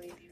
believe you.